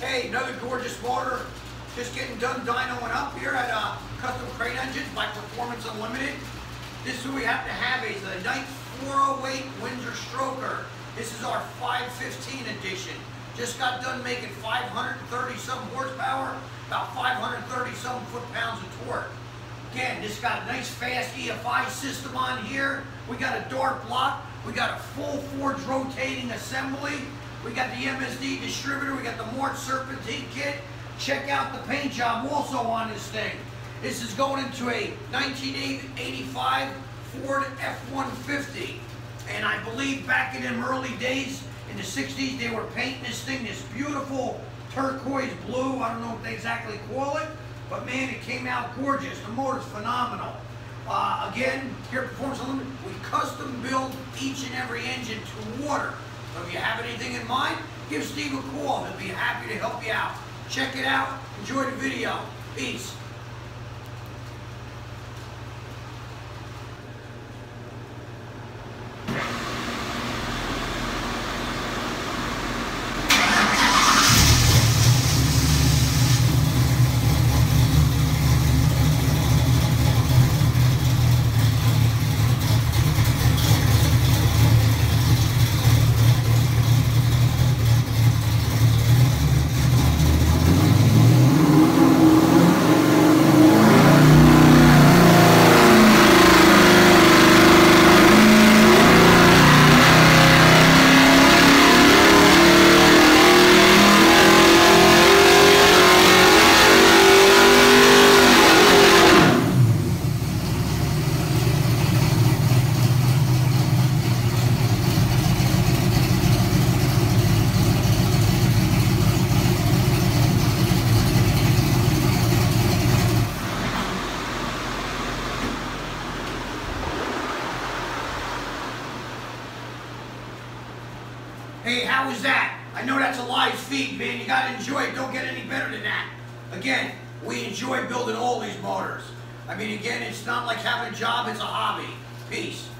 Hey, another gorgeous motor. Just getting done dynoing up here at uh, Custom Crate Engines by Proformance Unlimited. This is what we have to have is the Knight 408 Windsor Stroker. This is our 515 edition. Just got done making 530 some horsepower, about 530 some foot-pounds of torque. Again, this got a nice FAST EFI system on here. We got a Dart block. We got a full forge rotating assembly. We got the MSD distributor. We got the Mort Serpentine kit. Check out the paint job also on this thing. This is going into a 1985 Ford F-150. And I believe back in them early days, in the 60s, they were painting this thing this beautiful turquoise blue. I don't know what they exactly call it. But man, it came out gorgeous. The motor's phenomenal. Uh, again, here at Proformance Unlimited, we custom build each and every engine to order. So if you have anything in mind, give Steve a call. He'll be happy to help you out. Check it out. Enjoy the video. Peace. Hey, how was that? I know that's a live feed, man. You gotta enjoy it. Don't get any better than that. Again, we enjoy building all these motors. I mean, again, it's not like having a job, it's a hobby. Peace.